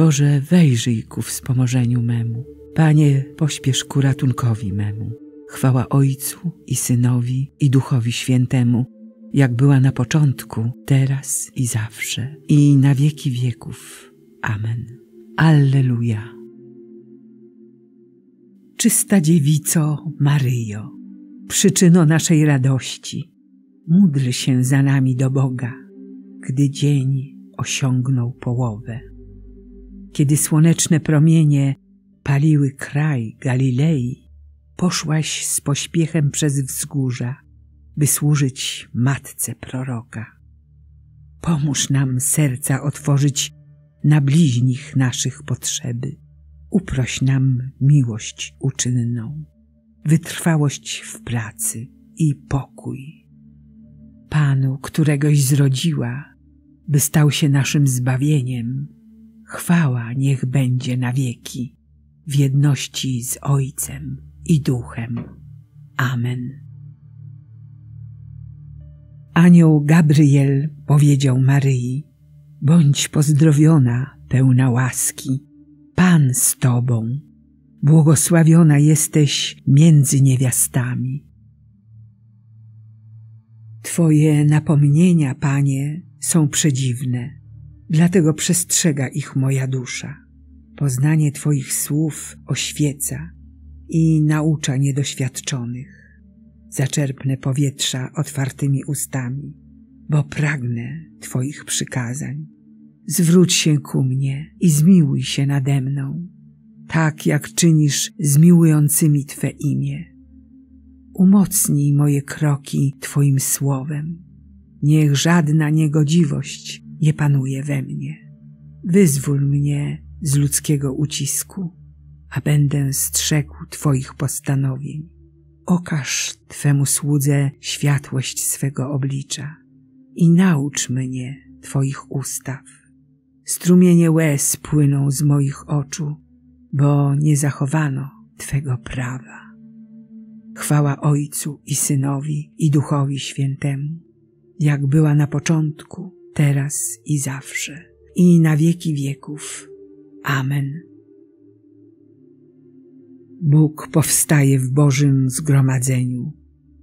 Boże, wejrzyj ku wspomożeniu memu. Panie, pośpiesz ku ratunkowi memu. Chwała Ojcu i Synowi i Duchowi Świętemu, jak była na początku, teraz i zawsze, i na wieki wieków. Amen. Alleluja. Czysta dziewico Maryjo, przyczyno naszej radości, módl się za nami do Boga, gdy dzień osiągnął połowę. Kiedy słoneczne promienie paliły kraj Galilei, poszłaś z pośpiechem przez wzgórza, by służyć matce proroka. Pomóż nam serca otworzyć na bliźnich naszych potrzeby. Uproś nam miłość uczynną, wytrwałość w pracy i pokój. Panu, któregoś zrodziła, by stał się naszym zbawieniem, chwała niech będzie na wieki, w jedności z Ojcem i Duchem. Amen. Anioł Gabriel powiedział Maryi, bądź pozdrowiona, pełna łaski, Pan z Tobą, błogosławiona jesteś między niewiastami. Twoje napomnienia, Panie, są przedziwne, dlatego przestrzega ich moja dusza. Poznanie Twoich słów oświeca i naucza niedoświadczonych. Zaczerpnę powietrza otwartymi ustami, bo pragnę Twoich przykazań. Zwróć się ku mnie i zmiłuj się nade mną, tak jak czynisz z miłującymi Twe imię. Umocnij moje kroki Twoim słowem. Niech żadna niegodziwość nie panuje we mnie. Wyzwól mnie z ludzkiego ucisku, a będę strzegł Twoich postanowień. Okaż Twemu słudze światłość swego oblicza i naucz mnie Twoich ustaw. Strumienie łez płyną z moich oczu, bo nie zachowano Twego prawa. Chwała Ojcu i Synowi i Duchowi Świętemu, jak była na początku, teraz i zawsze, i na wieki wieków. Amen. Bóg powstaje w Bożym zgromadzeniu,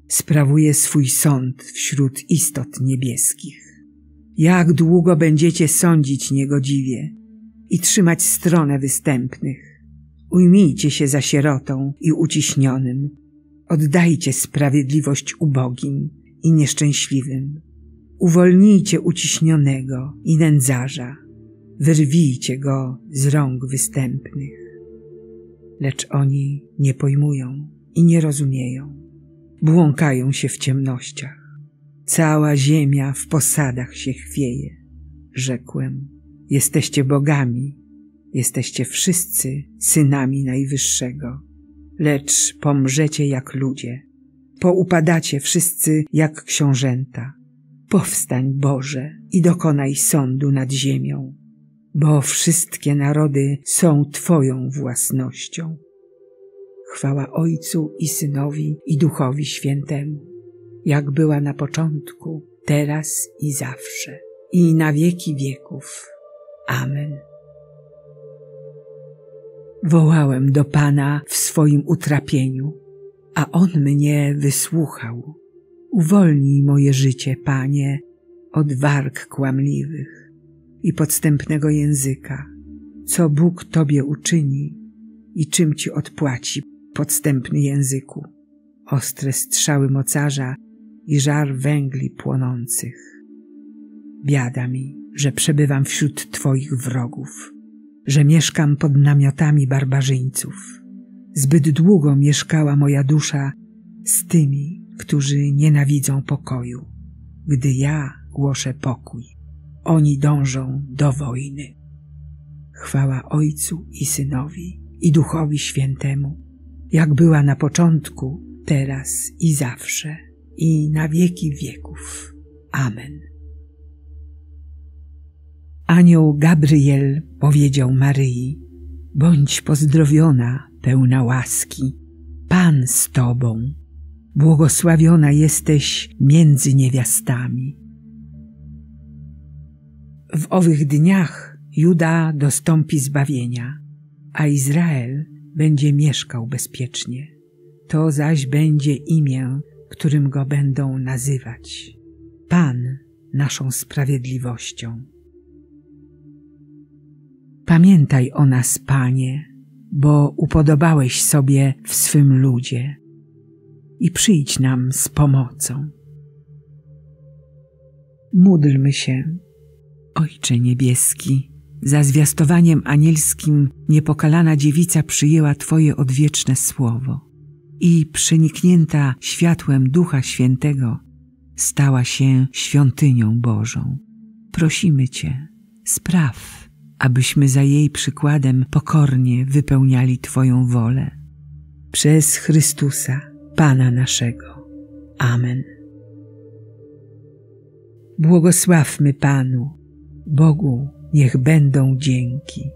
sprawuje swój sąd wśród istot niebieskich. Jak długo będziecie sądzić niegodziwie i trzymać stronę występnych? Ujmijcie się za sierotą i uciśnionym, oddajcie sprawiedliwość ubogim i nieszczęśliwym. Uwolnijcie uciśnionego i nędzarza, wyrwijcie go z rąk występnych lecz oni nie pojmują i nie rozumieją. Błąkają się w ciemnościach. Cała ziemia w posadach się chwieje. Rzekłem, jesteście bogami, jesteście wszyscy synami Najwyższego, lecz pomrzecie jak ludzie, poupadacie wszyscy jak książęta. Powstań Boże i dokonaj sądu nad ziemią bo wszystkie narody są Twoją własnością. Chwała Ojcu i Synowi i Duchowi Świętemu, jak była na początku, teraz i zawsze, i na wieki wieków. Amen. Wołałem do Pana w swoim utrapieniu, a On mnie wysłuchał. Uwolnij moje życie, Panie, od warg kłamliwych i podstępnego języka, co Bóg Tobie uczyni i czym Ci odpłaci podstępny języku, ostre strzały mocarza i żar węgli płonących. Biada mi, że przebywam wśród Twoich wrogów, że mieszkam pod namiotami barbarzyńców. Zbyt długo mieszkała moja dusza z tymi, którzy nienawidzą pokoju, gdy ja głoszę pokój oni dążą do wojny. Chwała Ojcu i Synowi i Duchowi Świętemu, jak była na początku, teraz i zawsze, i na wieki wieków. Amen. Anioł Gabriel powiedział Maryi, bądź pozdrowiona, pełna łaski, Pan z Tobą, błogosławiona jesteś między niewiastami w owych dniach Juda dostąpi zbawienia, a Izrael będzie mieszkał bezpiecznie. To zaś będzie imię, którym go będą nazywać. Pan naszą sprawiedliwością. Pamiętaj o nas, Panie, bo upodobałeś sobie w swym ludzie i przyjdź nam z pomocą. Módlmy się. Ojcze Niebieski, za zwiastowaniem anielskim niepokalana dziewica przyjęła Twoje odwieczne słowo i przeniknięta światłem Ducha Świętego stała się świątynią Bożą. Prosimy Cię, spraw, abyśmy za jej przykładem pokornie wypełniali Twoją wolę. Przez Chrystusa, Pana naszego. Amen. Błogosławmy Panu, Bogu niech będą dzięki.